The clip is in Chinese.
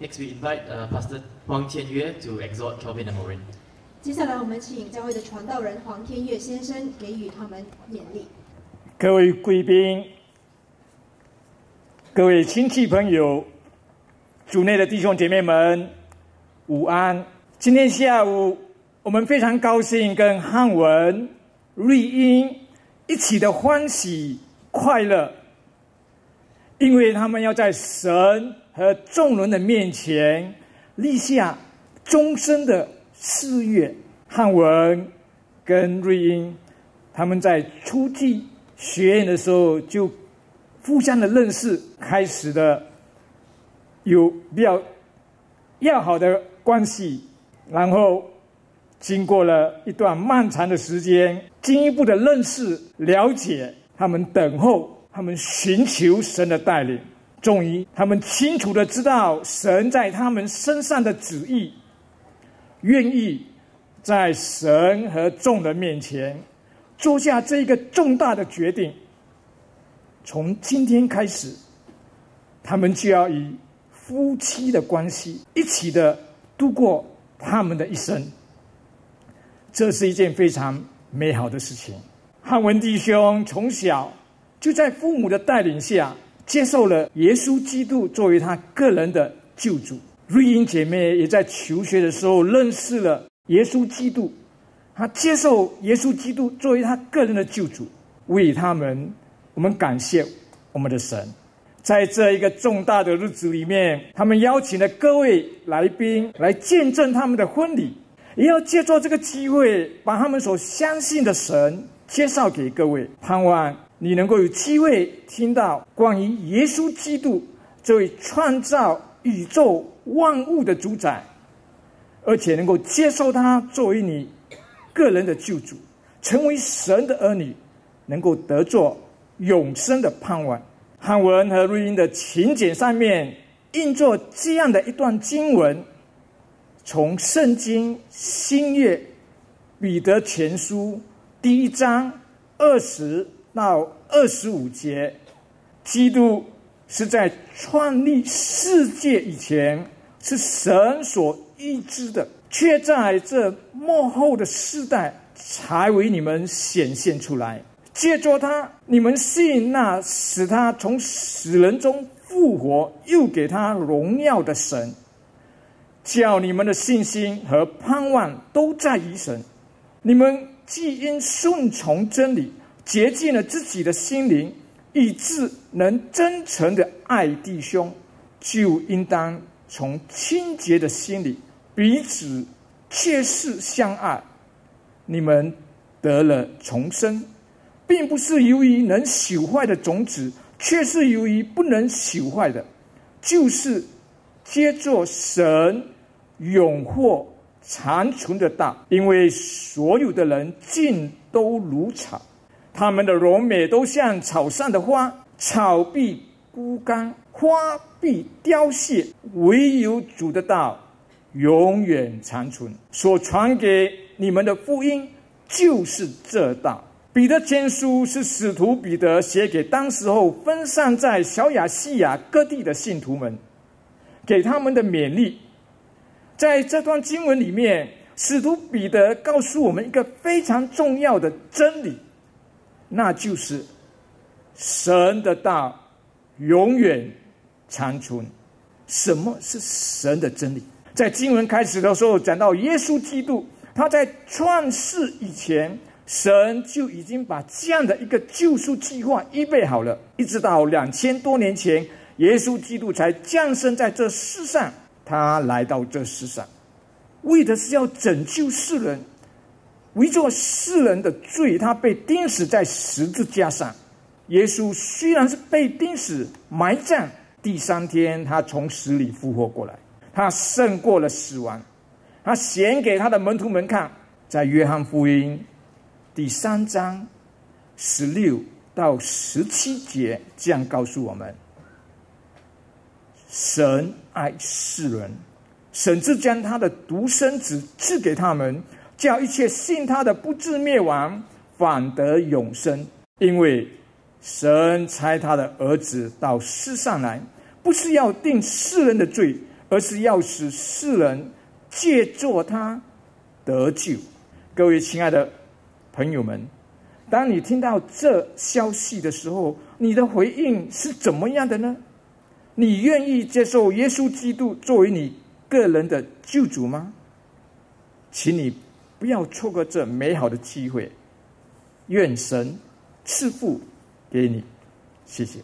Next, we invite uh, Pastor Huang Tianyue to exhort Kelvin and Maureen. 接下来，我们请教会的传道人黄天岳先生给予他们勉励。各位贵宾、各位亲戚朋友、主内的弟兄姐妹们，午安！今天下午，我们非常高兴跟汉文、瑞英一起的欢喜快乐，因为他们要在神和众人的面前立下终身的誓约。汉文跟瑞英他们在初级学院的时候就互相的认识，开始的有比较要好的关系，然后经过了一段漫长的时间，进一步的认识、了解，他们等候，他们寻求神的带领，终于他们清楚的知道神在他们身上的旨意，愿意在神和众人面前做下这一个重大的决定。从今天开始，他们就要以夫妻的关系一起的度过他们的一生。这是一件非常美好的事情。汉文弟兄从小就在父母的带领下接受了耶稣基督作为他个人的救主。瑞英姐妹也在求学的时候认识了耶稣基督，她接受耶稣基督作为她个人的救主，为他们。我们感谢我们的神，在这一个重大的日子里面，他们邀请了各位来宾来见证他们的婚礼，也要借助这个机会，把他们所相信的神介绍给各位。盼望你能够有机会听到关于耶稣基督这位创造宇宙万物的主宰，而且能够接受他作为你个人的救主，成为神的儿女，能够得做。永生的盼望，汉文和录音的请柬上面印作这样的一段经文：从圣经新约彼得前书第一章二十到二十五节，基督是在创立世界以前是神所预知的，却在这幕后的世代才为你们显现出来。借着他，你们信那使他从死人中复活，又给他荣耀的神，叫你们的信心和盼望都在于神。你们既因顺从真理，洁净了自己的心灵，以致能真诚的爱弟兄，就应当从清洁的心里彼此切实相爱。你们得了重生。并不是由于能朽坏的种子，却是由于不能朽坏的，就是接作神永获残存的道。因为所有的人尽都如常，他们的荣美都像草上的花，草必枯干，花必凋谢，唯有主的道永远长存。所传给你们的福音就是这道。彼得前书是使徒彼得写给当时候分散在小亚细亚各地的信徒们，给他们的勉励。在这段经文里面，使徒彼得告诉我们一个非常重要的真理，那就是神的道永远长存。什么是神的真理？在经文开始的时候讲到耶稣基督，他在创世以前。神就已经把这样的一个救赎计划预备好了，一直到两千多年前，耶稣基督才降生在这世上。他来到这世上，为的是要拯救世人，为做世人的罪，他被钉死在十字架上。耶稣虽然是被钉死、埋葬，第三天他从死里复活过来，他胜过了死亡。他显给他的门徒们看，在约翰福音。第三章十六到十七节这样告诉我们：神爱世人，甚至将他的独生子赐给他们，叫一切信他的不至灭亡，反得永生。因为神差他的儿子到世上来，不是要定世人的罪，而是要使世人借作他得救。各位亲爱的朋友们，当你听到这消息的时候，你的回应是怎么样的呢？你愿意接受耶稣基督作为你个人的救主吗？请你不要错过这美好的机会。愿神赐福给你，谢谢。